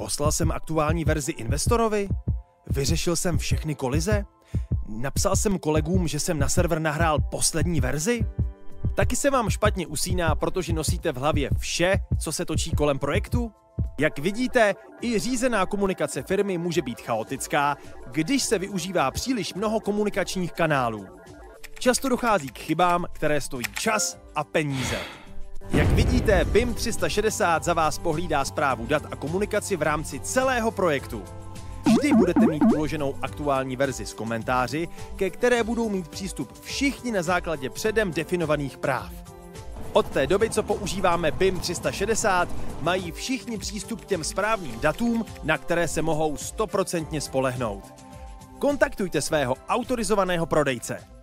Poslal jsem aktuální verzi investorovi? Vyřešil jsem všechny kolize? Napsal jsem kolegům, že jsem na server nahrál poslední verzi? Taky se vám špatně usíná, protože nosíte v hlavě vše, co se točí kolem projektu? Jak vidíte, i řízená komunikace firmy může být chaotická, když se využívá příliš mnoho komunikačních kanálů. Často dochází k chybám, které stojí čas a peníze. Jak vidíte, BIM 360 za vás pohlídá zprávu dat a komunikaci v rámci celého projektu. Vždy budete mít uloženou aktuální verzi s komentáři, ke které budou mít přístup všichni na základě předem definovaných práv. Od té doby, co používáme BIM 360, mají všichni přístup k těm správným datům, na které se mohou stoprocentně spolehnout. Kontaktujte svého autorizovaného prodejce.